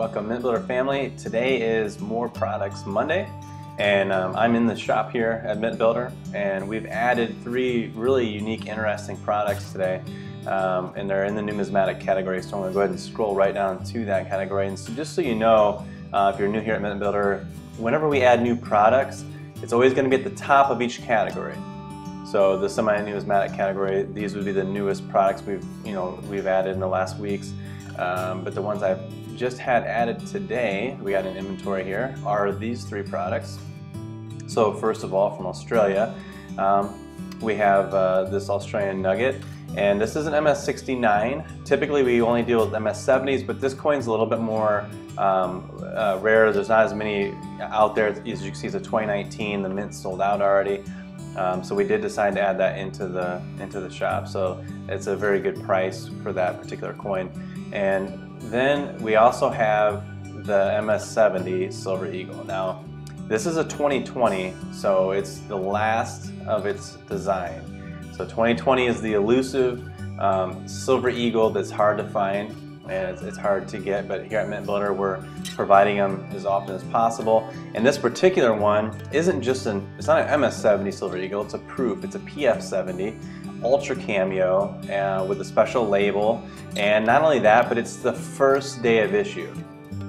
Mint Builder family. Today is More Products Monday, and um, I'm in the shop here at Mint Builder, and we've added three really unique, interesting products today, um, and they're in the numismatic category, so I'm going to go ahead and scroll right down to that category. And so just so you know, uh, if you're new here at Mint Builder, whenever we add new products, it's always going to be at the top of each category. So the semi-numismatic category, these would be the newest products we've, you know, we've added in the last weeks. Um, but the ones I've just had added today, we got an inventory here, are these three products. So first of all, from Australia, um, we have uh, this Australian nugget, and this is an MS69. Typically we only deal with MS70s, but this coin's a little bit more um, uh, rare. There's not as many out there. As you can see, it's a 2019. The mint sold out already. Um, so we did decide to add that into the into the shop. So it's a very good price for that particular coin. And then we also have the MS70 Silver Eagle. Now this is a 2020, so it's the last of its design. So 2020 is the elusive um, Silver Eagle that's hard to find and it's, it's, hard to get, but here at Mint Builder we're providing them as often as possible. And this particular one isn't just an, it's not an MS70 Silver Eagle, it's a proof, it's a PF70 Ultra Cameo uh, with a special label. And not only that, but it's the first day of issue.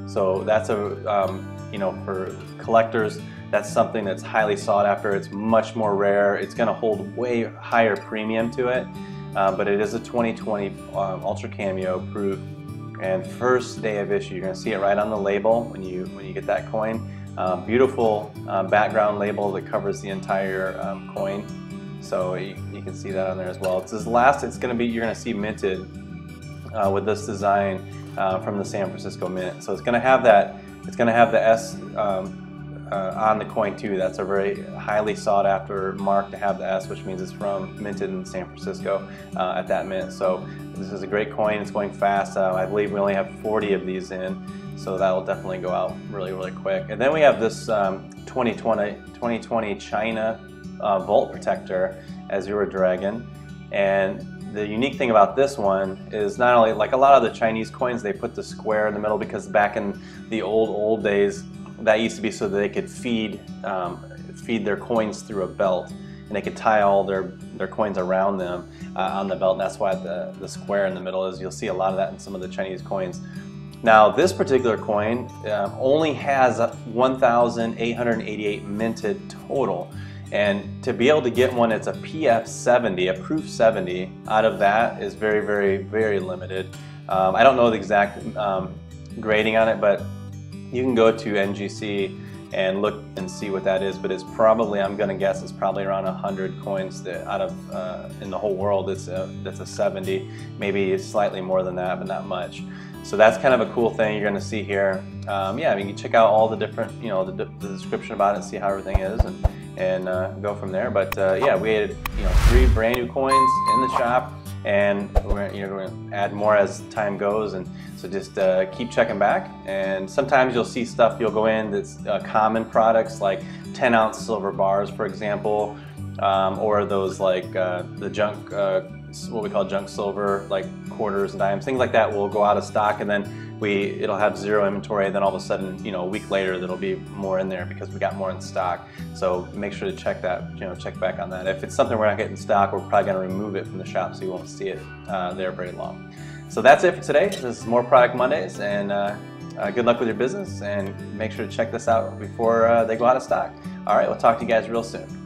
So that's a, um, you know, for collectors, that's something that's highly sought after. It's much more rare. It's gonna hold way higher premium to it. Uh, but it is a 2020 um, Ultra Cameo proof and first day of issue. You're to see it right on the label when you when you get that coin. Uh, beautiful uh, background label that covers the entire um, coin. So you, you, can see that on there as well. It's this last. It's to be you're to see minted uh, with this design uh, from the San Francisco Mint. So it's to have that. It's to have the S um, uh, on the coin too. That's a very highly sought after mark to have the S, which means it's from minted in San Francisco uh, at that mint. So this is a great coin. It's going fast. Uh, I believe we only have 40 of these in, so that'll definitely go out really, really quick. And then we have this um, 2020, 2020 China uh, Vault Protector Azure Dragon. And the unique thing about this one is not only like a lot of the Chinese coins, they put the square in the middle because back in the old, old days, that used to be so that they could feed, um, feed their coins through a belt and they could tie all their, their coins around them uh, on the belt and that's why the, the square in the middle is. You'll see a lot of that in some of the Chinese coins. Now this particular coin uh, only has 1,888 minted total and to be able to get one that's a PF 70, a proof 70 out of that is very, very, very limited. Um, I don't know the exact um, grading on it, but you can go to NGC and look and see what that is, but it's probably, I'm gonna guess it's probably around 100 coins that out of, uh, in the whole world, it's a, that's a 70, maybe slightly more than that, but not much. So that's kind of a cool thing you're gonna see here. Um, yeah, I mean, you check out all the different, you know, the, the description about it, see how everything is, and, and uh, go from there. But uh, yeah, we had, you know, three brand new coins in the shop, and we're, you know, we're going to add more as time goes. And so just uh, keep checking back. And sometimes you'll see stuff you'll go in that's uh, common products like 10 ounce silver bars for example um, or those like uh, the junk uh, what we call junk silver like quarters and dimes things like that will go out of stock and then we it'll have zero inventory and then all of a sudden you know a week later there'll be more in there because we got more in stock. So make sure to check that you know check back on that. If it's something we're not getting stock we're probably going to remove it from the shop so you won't see it uh, there very long. So that's it for today. This is more product mondays and uh, uh, good luck with your business and make sure to check this out before uh, they go out of stock. All right we'll talk to you guys real soon